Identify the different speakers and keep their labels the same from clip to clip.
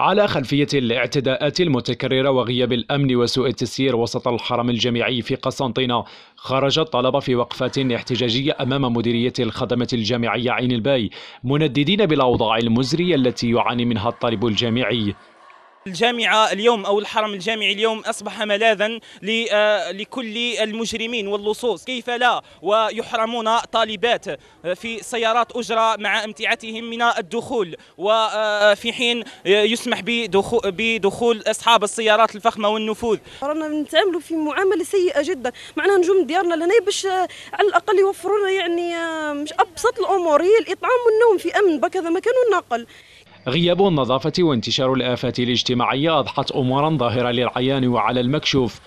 Speaker 1: على خلفية الاعتداءات المتكررة وغياب الأمن وسوء التسيير وسط الحرم الجامعي في قسنطينة خرج الطلبة في وقفات احتجاجية أمام مديرية الخدمة الجامعية عين الباي منددين بالأوضاع المزرية التي يعاني منها الطالب الجامعي.
Speaker 2: الجامعة اليوم أو الحرم الجامعي اليوم أصبح ملاذا آه، لكل المجرمين واللصوص. كيف لا؟ ويحرمون طالبات في سيارات أجرة مع امتعتهم من الدخول. وفي حين يسمح بدخول أصحاب السيارات الفخمة والنفوذ.
Speaker 3: رانا نتعاملوا في معاملة سيئة جدا. معناها نجوم ديارنا لهنا باش على الأقل يوفروا لنا يعني آه، مش أبسط الأمور هي الإطعام والنوم في أمن. بكذا مكان والنقل
Speaker 1: غياب النظافة وانتشار الآفات الاجتماعية أضحت أمورا ظاهرة للعيان وعلى المكشوف.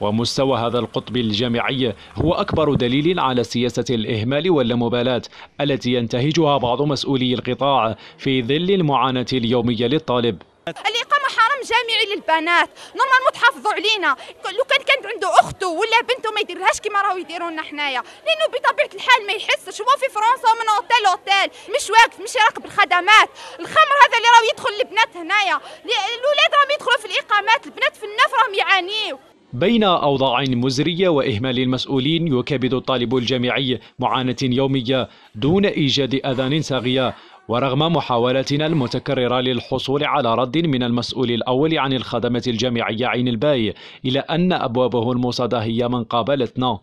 Speaker 1: ومستوى هذا القطب الجامعي هو أكبر دليل على سياسة الإهمال واللامبالاة التي ينتهجها بعض مسؤولي القطاع في ظل المعاناة اليومية للطالب.
Speaker 4: الإقامة حرام جامعي للبنات. نورمال متحافظوا علينا. لو كان كان عنده أخته ولا بنته ما يديرهاش كما راهو يديروا لنا حنايا. لأنه بطبيعة الحال ما يحسش. هو في فرنسا ومن أوتيل مش واقف مش يراقب الخدمات. الخمر هذا اللي راهو يدخل البنات هنايا. الأولاد راهم يدخلوا في الإقامات البنات في النف راهم يعانيوا
Speaker 1: بين أوضاع مزرية وإهمال المسؤولين يكابد الطالب الجامعي معاناة يومية دون إيجاد أذان صاغية ورغم محاولاتنا المتكررة للحصول على رد من المسؤول الأول عن الخدمة الجامعية عين الباي إلى أن أبوابه المصادة هي من قابلتنا.